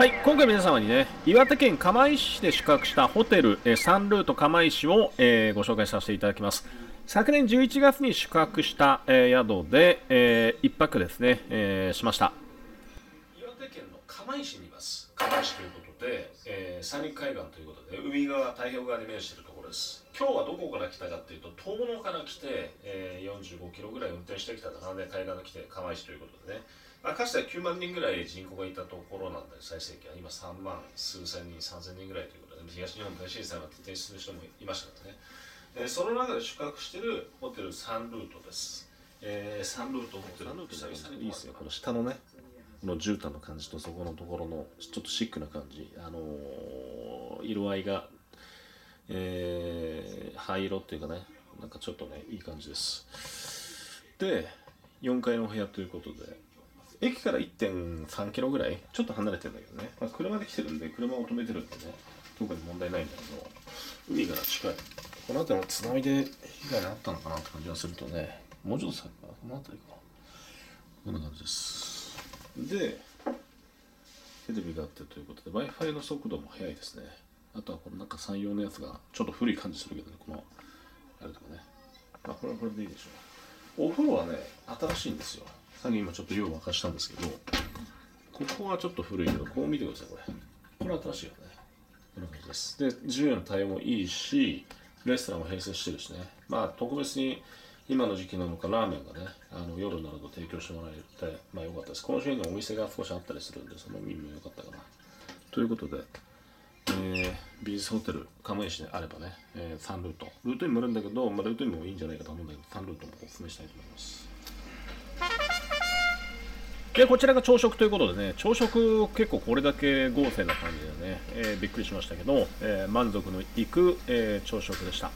はい今回皆様にね岩手県釜石市で宿泊したホテル、えー、サンルート釜石を、えー、ご紹介させていただきます。昨年11月に宿泊した、えー、宿で、えー、1泊ですね、えー、しました。岩手県の釜石にいます。釜石ということで、えー、三陸海岸ということで海側太平洋側に面しているところです。今日はどこから来たかというと遠野から来て、えー、45キロぐらい運転してきたかなで海岸に来て釜石ということでね。まあ、かつては9万人ぐらい人口がいたところなんで最盛期は今3万数千人3000人ぐらいということで東日本大震災まで提出する人もいましたからね、えー、その中で宿泊しているホテルサンルートです、えー、サンルートホテル久々にいいですよ。この下のねこの絨毯の感じとそこのところのちょっとシックな感じ。あのー、色合いがえー、灰色っていうかねなんかちょっとねいい感じです。で4階のお部屋ということで駅から1.3キロぐらいちょっと離れてるんだけどね、まあ、車で来てるんで車を止めてるんでね特に問題ないんだけど海から近い。この辺りも津波で被害にあったのかなって感じがするとねもうちょっと先かこの辺りか。こんな感じです。でテレビがあってということで w i f i の速度も速いですねあとはこのなんか3用のやつがちょっと古い感じするけどねこのあれとかね。まあこれはこれでいいでしょう。お風呂はね新しいんですよ。さっき今ちょっと用を沸かしたんですけどここはちょっと古いけどこう見てくださいこれ。これは新しいよね。こんな感じです。で自由な対応もいいしレストランも併設してるしね。まあ特別に今の時期なのかラーメンがねあの夜など提供してもらえてまあ良かったです。この辺にお店が少しあったりするんでその意味も良かったかな。ということでえー、ビジネスホテル釜石であればね、えー、3ルート。ルートにもあるんだけど、まあ、ルートにもいいんじゃないかと思うんだけど3ルートもお勧めしたいと思います。でこちらが朝食ということでね朝食結構これだけ豪勢な感じでね、えー、びっくりしましたけど、えー、満足のいく、えー、朝食でした。